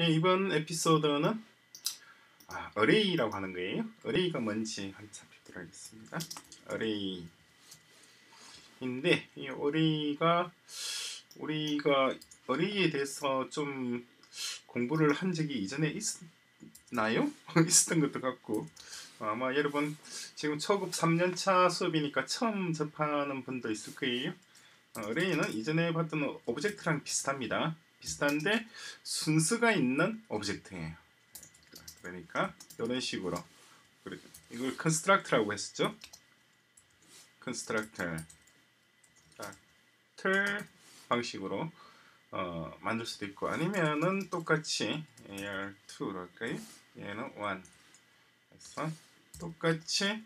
예, 이번 에피소드는 아, array라고 하는 거예요. array가 뭔지 한번 살펴보도록 하겠습니다. array인데 이 array가 우리가 array에 대해서 좀 공부를 한 적이 이전에 있나요? 있었던 것도 같고 아마 여러분 지금 초급 3년차 수업이니까 처음 접하는 분도 있을 거예요. array는 이전에 봤던 object랑 비슷합니다. 비슷한데 순서가 있는 object예요. 그러니까 이런 식으로 이걸 construct라고 했었죠. constructor 방식으로 어, 만들 수도 있고 아니면은 똑같이 AR2로 할까요? 얘는 1 그래서 똑같이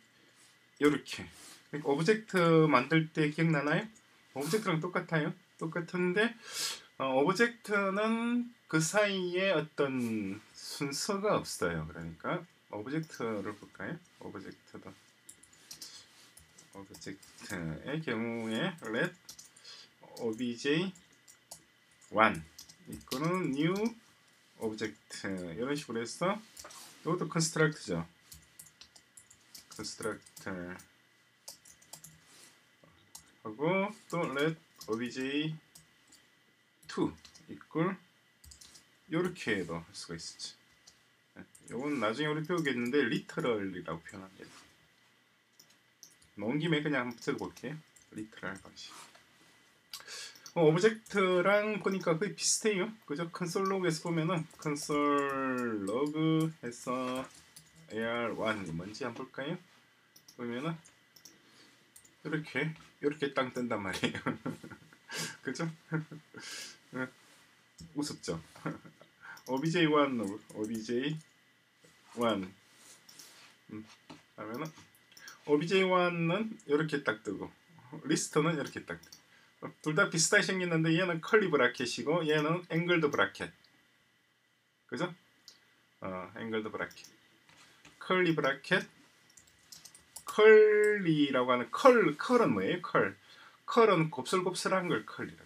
이렇게 그러니까 object 만들 때 기억나나요? object랑 똑같아요. 똑같은데 어, object는 그 사이에 어떤 순서가 없어요. 그러니까 object를 볼까요? object도 object의 경우에 let obj 1 이거는 new object 이런 식으로 해서 이것도 construct죠. constructor 하고 또 let obj 2 equal 이렇게도 할 수가 있었지. 이건 네, 나중에 우리 배우겠는데 literal이라고 표현합니다. 나온 김에 그냥 한번 붙여볼게요. literal 방식. 어, object랑 보니까 거의 비슷해요. 그죠? console log에서 보면은 console log에서 arr1이 뭔지 한번 볼까요? 보면은 이렇게 이렇게 딱 뜬단 말이에요. 그죠? 우습죠. obj1 obj1 음, 하면은 obj1은 이렇게 딱 뜨고 리스트는 이렇게 딱 뜨고. 둘 다 비슷하게 생겼는데 얘는 curly bracket이고 얘는 angled bracket. 그죠? 어, 앵글드 브라켓. 컬리 브라켓 컬리라고 하는 컬 컬은 뭐예요? 컬. 컬은 곱슬곱슬한 걸 컬리라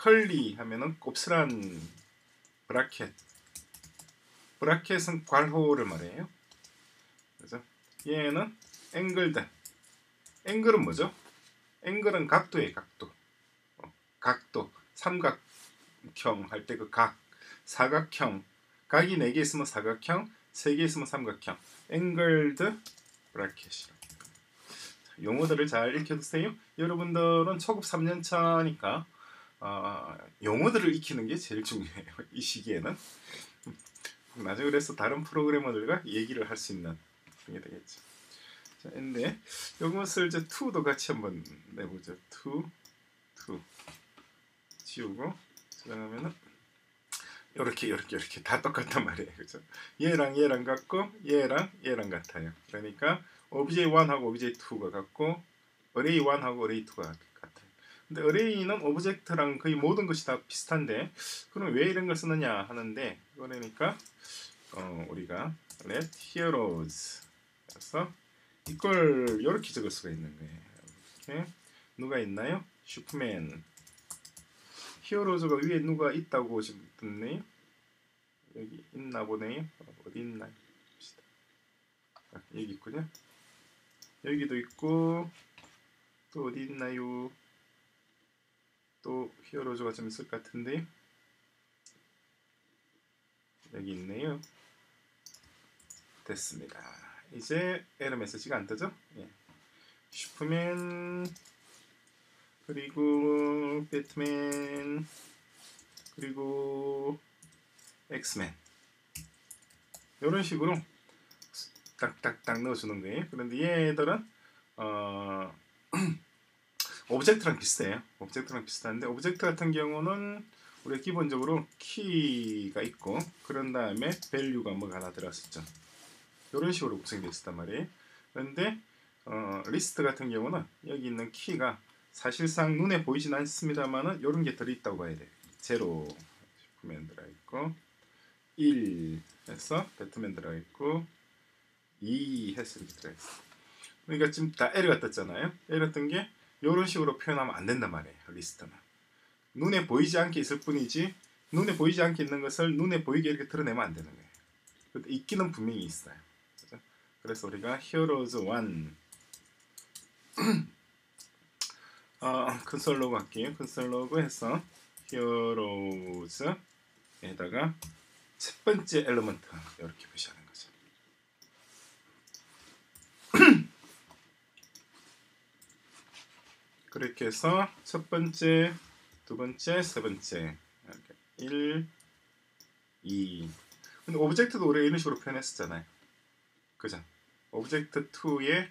컬리 하면은 곱슬한 브라켓. 브라켓은 괄호를 말해요. 그죠? 얘는 angled. angle은 뭐죠? angle은 각도의 각도. 어, 각도. 삼각형 할 때 그 각. 사각형. 각이 4개 있으면 사각형, 3개 있으면 삼각형. 앵글드 브라켓이라. 용어들을 잘 익혀두세요. 여러분들은 초급 3년차니까 어, 용어들을 익히는 게 제일 중요해요. 이 시기에는. 나중에 그래서 다른 프로그래머들과 얘기를 할 수 있는 게 되겠죠. 자, 근데 이것을 이제 two도 같이 한번 내보죠. two, two 지우고 저장하면은 이렇게 이렇게 이렇게 다 똑같단 말이에요. 그죠? 얘랑 얘랑 같고 얘랑 얘랑 같아요. 그러니까 obj1하고 obj2가 같고 array1하고 array2가 같아요. 근데 array는 object랑 거의 모든 것이 다 비슷한데 그럼 왜 이런 걸 쓰느냐 하는데 그러니까 어, 우리가 let heroes 그래서 이걸 이렇게 적을 수가 있는 거예요. 이렇게 누가 있나요? 슈퍼맨 히어로즈가 위에 누가 있다고 지금 듣네요. 여기 있나 보네요. 어디 있나요? 아, 여기 있군요. 여기도 있고 또 어디 있나요? 또 히어로즈가 좀 있을 것 같은데 여기 있네요. 됐습니다. 이제 에러 메시지가 안 뜨죠? 예. 슈퍼맨 그리고 배트맨 그리고 엑스맨 이런 식으로 딱딱딱 넣어주는 거예요. 그런데 얘들은 어 object랑 비슷해요. object랑 비슷한데 object 같은 경우는 우리가 기본적으로 키가 있고 그런 다음에 value가 뭐가 하나 들어갔었죠. 이런 식으로 구성되어 있었단 말이에요. 그런데 어, 리스트 같은 경우는 여기 있는 키가 사실상 눈에 보이진 않습니다만은 이런 게 들어있다고 봐야 돼요. 제로 슈퍼맨 들어있고 1 해서 배트맨 들어있고 2 해서 이렇게 들어있어. 그러니까 지금 다 에러가 떴잖아요. 에러 뜬게 이런 식으로 표현하면 안 된단 말이에요. 리스트는. 눈에 보이지 않게 있을 뿐이지 눈에 보이지 않게 있는 것을 눈에 보이게 이렇게 드러내면 안 되는 거예요. 있기는 분명히 있어요. 그죠? 그래서 우리가 heroes one 어, console log 할게요. console log 해서 heroes에다가 첫 번째 element 이렇게 표시하는 거죠. 그렇게 해서 첫 번째, 두 번째, 세 번째 이렇게 1, 2 근데 object도 우리가 이런 식으로 표현했었잖아요. 그죠? object 2에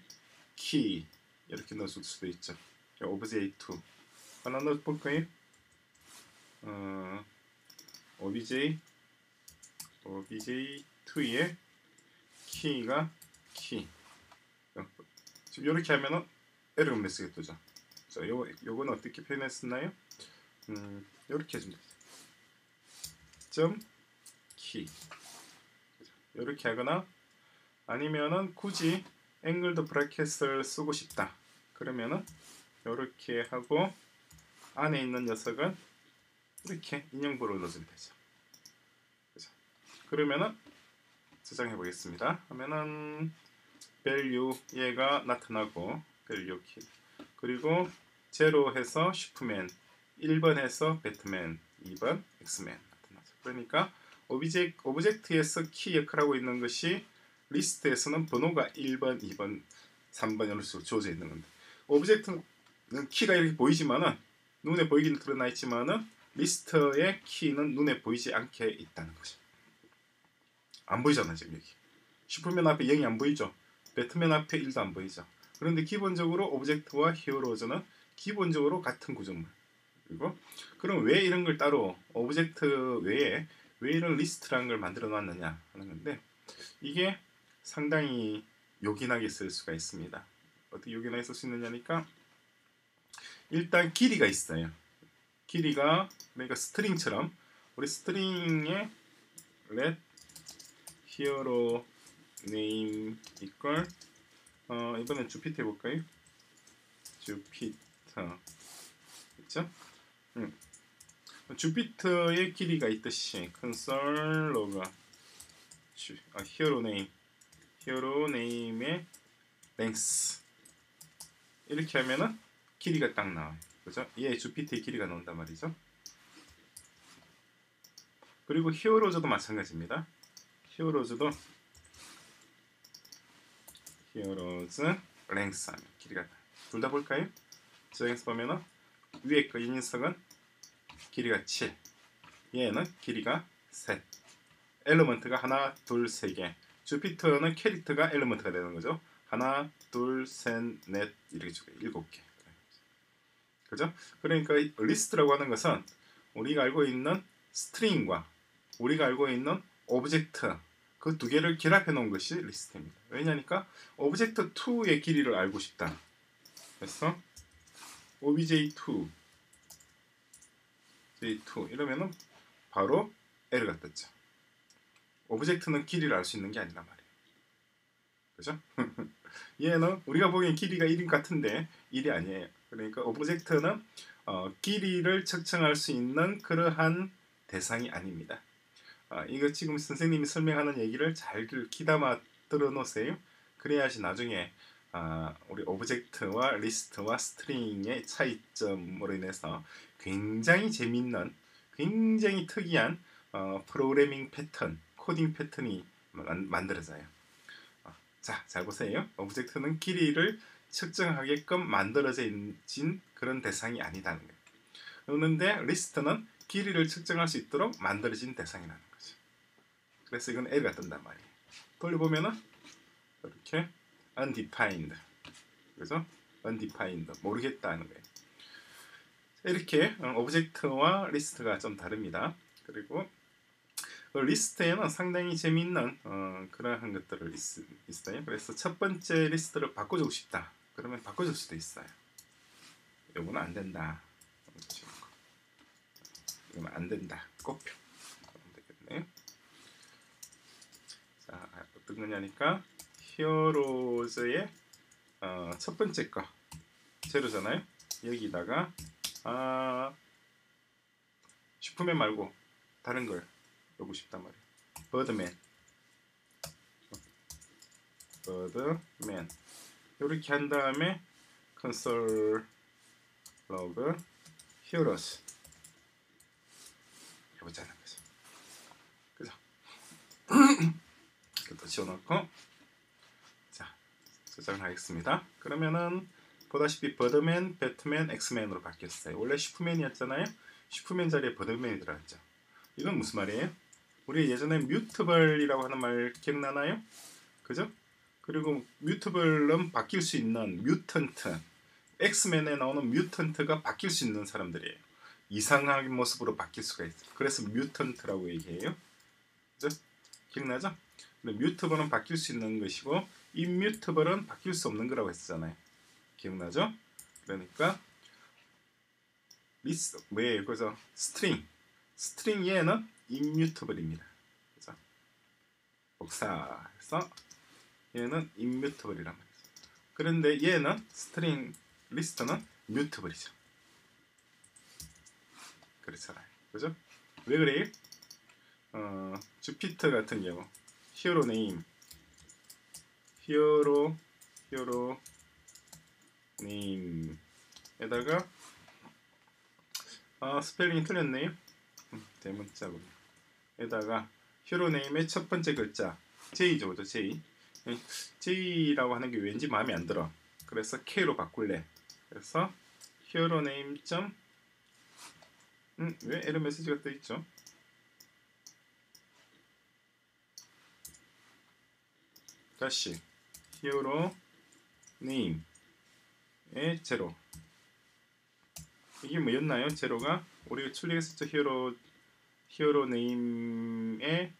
키 이렇게 넣을 수도 있죠. object 2 하나 넣어볼까요? 어, obj obj2의 키가 키 지금 이렇게 하면은 에러가 메시지가 뜨죠. 자, 요 요건 어떻게 표현했었나요? 음, 이렇게 해주면. 점 키. 이렇게 하거나 아니면은 굳이 앵글드 브래켓을 쓰고 싶다. 그러면은 이렇게 하고 안에 있는 녀석은 이렇게 인형부로 넣어주면 되죠. 그죠? 그러면은 저장해 보겠습니다. 하면은 value 얘가 나타나고 value 키 그리고 제로 해서 슈퍼맨 1번 해서 배트맨 2번 엑스맨 나타나죠. 그러니까 objec, object에서 키 역할을 하고 있는 것이 리스트에서는 번호가 1번, 2번, 3번 이런 식으로 주어져 있는 건데 object는 키가 이렇게 보이지만은 눈에 보이긴 드러나 있지만은 리스트의 키는 눈에 보이지 않게 있다는 거죠. 안 보이잖아 지금 여기. 슈퍼맨 앞에 0이 안 보이죠. 배트맨 앞에 1도 안 보이죠. 그런데 기본적으로 object와 heroes는 기본적으로 같은 구조물. 그리고 그럼 왜 이런 걸 따로 object 외에 왜 이런 리스트라는 걸 만들어 놨느냐 하는 건데 이게 상당히 요긴하게 쓸 수가 있습니다. 어떻게 요긴하게 쓸 수 있느냐니까 일단 길이가 있어요. 길이가 그러니까 string처럼 우리 string에 let hero name equal 어, 이번엔 주피터 해볼까요? 주피터 그렇죠? 음. 주피터의 길이가 있듯이 console log 주, 아, hero name hero name의 length 이렇게 하면은 길이가 딱 나와요. 그죠? 얘 주피터의 길이가 나온단 말이죠. 그리고 히어로즈도 마찬가지입니다. 히어로즈도 히어로즈 랭스 하면 길이가 둘 다 볼까요? 저기서 보면은 위에 거 이 녀석은 길이가 7 얘는 길이가 셋 element가 하나 둘 세 개 주피터는 캐릭터가 element가 되는 거죠 하나 둘 셋 넷 이렇게 주고 일곱 개 그죠? 그러니까 리스트라고 하는 것은 우리가 알고 있는 string과 우리가 알고 있는 object 그 두 개를 결합해 놓은 것이 리스트입니다. 왜냐니까 object 2의 길이를 알고 싶다. 그래서 obj2 j2 이러면은 바로 에러가 떴죠. object는 길이를 알 수 있는 게 아니란 말이에요. 그죠? 얘는 우리가 보기엔 길이가 1인 같은데 1이 아니에요. 그러니까 object는 어, 길이를 측정할 수 있는 그러한 대상이 아닙니다. 아, 이거 지금 선생님이 설명하는 얘기를 잘 귀담아 들어놓으세요. 그래야지 나중에 아, 우리 object와 리스트와 string의 차이점으로 인해서 굉장히 재밌는, 굉장히 특이한 어, 프로그래밍 패턴, 코딩 패턴이 만, 들어져요 어, 자, 잘 보세요. object는 길이를 측정하게끔 만들어진 그런 대상이 아니다는 거예요. 그런데 리스트는 길이를 측정할 수 있도록 만들어진 대상이라는 거죠. 그래서 이건 에러가 뜬단 말이에요. 돌려보면은 이렇게 undefined 그래서 undefined 모르겠다는 거예요. 이렇게 object와 리스트가 좀 다릅니다. 그리고 그 리스트에는 상당히 재미있는 어, 그러한 것들을 있, 있어요. 그래서 첫 번째 리스트를 바꿔주고 싶다. 그러면 바꿔줄 수도 있어요. 이거는 안 된다. 이건 안 된다. 꼽혀. 되겠네요. 자, 어떤 거냐니까 히어로즈의 어, 첫 번째 거 제로잖아요. 여기다가 아, 슈퍼맨 말고 다른 걸 넣고 싶단 말이에요. 버드맨. 버드맨. 이렇게 한 다음에 console log heroes 해보자는 거죠. 그죠? 지워놓고 자 저장을 하겠습니다. 그러면은 보다시피 버드맨, 배트맨, 엑스맨으로 바뀌었어요. 원래 슈퍼맨이었잖아요. 슈퍼맨 자리에 버드맨이 들어갔죠. 이건 무슨 말이에요? 우리 예전에 mutable이라고 하는 말 기억나나요? 그죠? 그리고 mutable은 바뀔 수 있는 mutant 엑스맨에 나오는 mutant가 바뀔 수 있는 사람들이에요. 이상한 모습으로 바뀔 수가 있어요. 그래서 mutant라고 얘기해요. 그죠? 기억나죠? mutable은 바뀔 수 있는 것이고 immutable은 바뀔 수 없는 거라고 했잖아요. 기억나죠? 그러니까 리스 뭐예요? 그죠? string string 얘는 immutable입니다. 그죠? 복사해서 얘는 immutable이란 말이죠. 그런데 얘는 string 리스트는 mutable이죠. 그렇잖아요. 그죠? 왜 그래요? 어, 주피터 같은 경우 hero name hero hero name에다가 아 스펠링이 틀렸네요. 음, 대문자군요. 에다가 hero name의 첫 번째 글자 J죠, 그죠? J. J라고 하는 게 왠지 마음에 안 들어. 그래서 K로 바꿀래. 그래서 hero name 점 음, 왜 에러 메시지가 떠 있죠? 다시. hero name의 제로. 이게 뭐였나요? 제로가? 우리가 출력했었죠. 히어로 히어로 네임의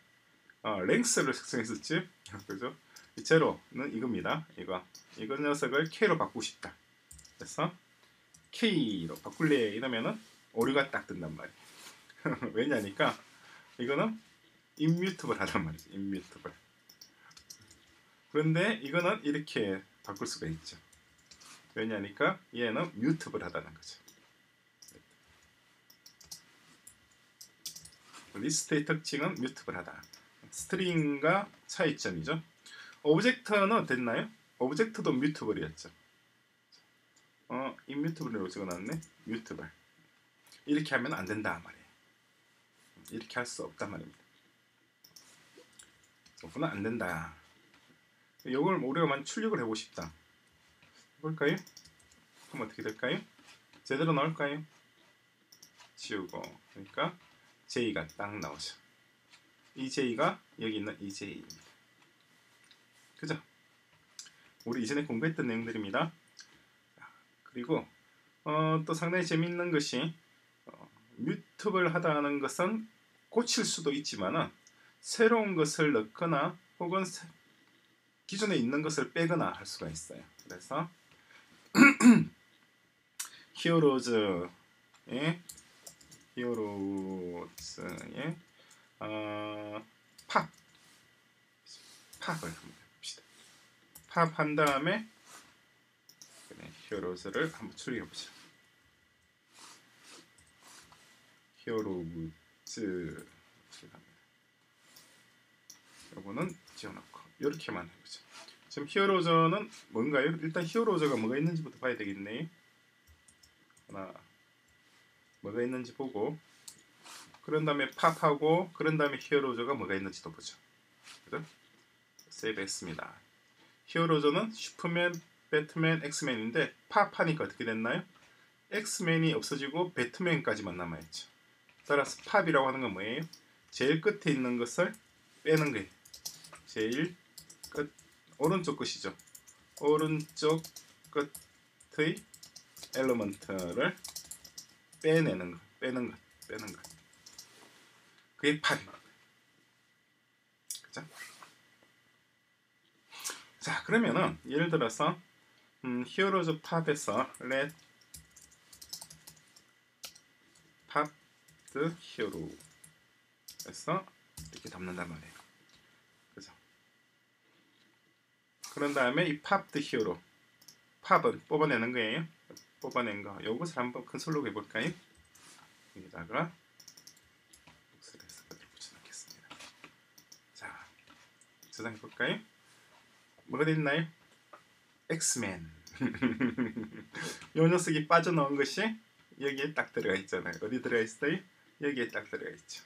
어, 랭스를 작성했었지? 그죠? 이 제로는 이겁니다. 이거. 이거 녀석을 K로 바꾸고 싶다. 그래서 K로 바꿀래 이러면은 오류가 딱 뜬단 말이에요. 왜냐니까 이거는 임뮤트블 하단 말이죠. 임뮤트블 그런데 이거는 이렇게 바꿀 수가 있죠 왜냐니까 얘는 mutable 하다는 거죠 리스트의 특징은 mutable하다. string과 차이점이죠. object는 됐나요? object도 mutable이었죠. 어, immutable이라고 적어놨네. mutable. 이렇게 하면 안 된다 말이에요. 이렇게 할 수 없단 말입니다. 이거는 안 된다. 이걸 우리가 출력을 해보고 싶다. 해볼까요? 그럼 어떻게 될까요? 제대로 나올까요? 지우고 그러니까 J가 딱 나오죠. 이 J가 여기 있는 이 J입니다. 그죠? 우리 이전에 공부했던 내용들입니다. 그리고 어, 또 상당히 재밌는 것이 어, 뮤트블 하다는 것은 고칠 수도 있지만 새로운 것을 넣거나 혹은 새, 기존에 있는 것을 빼거나 할 수가 있어요. 그래서 히어로즈의 히어로즈의 어, 팝 팝을 한번 해봅시다. 팝 한 다음에 히어로즈를 한번 추리해보자. heroes 요거는 지워놓고 이렇게만 해보자. 지금 heroes는 뭔가요? 일단 heroes가 뭐가 있는지부터 봐야 되겠네. 하나 뭐가 있는지 보고 그런 다음에 pop하고 그런 다음에 heroes가 뭐가 있는지도 보죠. 그죠? save 했습니다. heroes는 슈퍼맨, 배트맨, 엑스맨인데 pop하니까 어떻게 됐나요? 엑스맨이 없어지고 배트맨까지만 남아있죠. 따라서 pop이라고 하는 건 뭐예요? 제일 끝에 있는 것을 빼는 거예요. 제일 끝 오른쪽 끝이죠. 오른쪽 끝의 element를 빼내는 것, 빼는 것, 빼는 것. 그게 거예요. 그죠? 자, 그러면은 예를 들어서 음, 히어로즈 팝에서 let pop the hero 에서 이렇게 담는단 말이에요. 그런 다음에 이팝드 히어로 팝은 뽑아내는 거예요. 뽑아낸 거. 요것을 한번 큰솔로 해볼까요? 여기다가 복사를 해서 그대로 붙여넣겠습니다. 자, 저장해볼까요? 뭐가 됐나요? 엑스맨. 요 녀석이 빠져나온 것이 여기에 딱 들어가 있잖아요. 어디 들어가 있어요? 여기에 딱 들어가 있죠.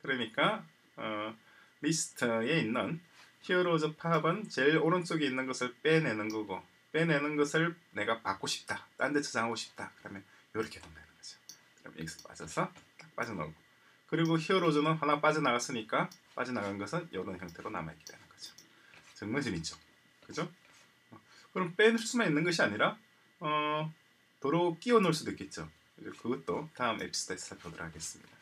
그러니까 어, 리스트에 있는 heroes pop은 제일 오른쪽에 있는 것을 빼내는 거고 빼내는 것을 내가 받고 싶다. 딴 데 저장하고 싶다. 그러면 이렇게 된다는 거죠. 그럼 여기서 빠져서 딱 빠져나오고 그리고 히어로즈는 하나 빠져나갔으니까 빠져나간 것은 이런 형태로 남아있게 되는 거죠. 정말 재밌죠. 그죠? 어, 그럼 빼낼 수만 있는 것이 아니라 어, 도로 끼워 넣을 수도 있겠죠. 그것도 다음 에피소드에서 살펴보도록 하겠습니다.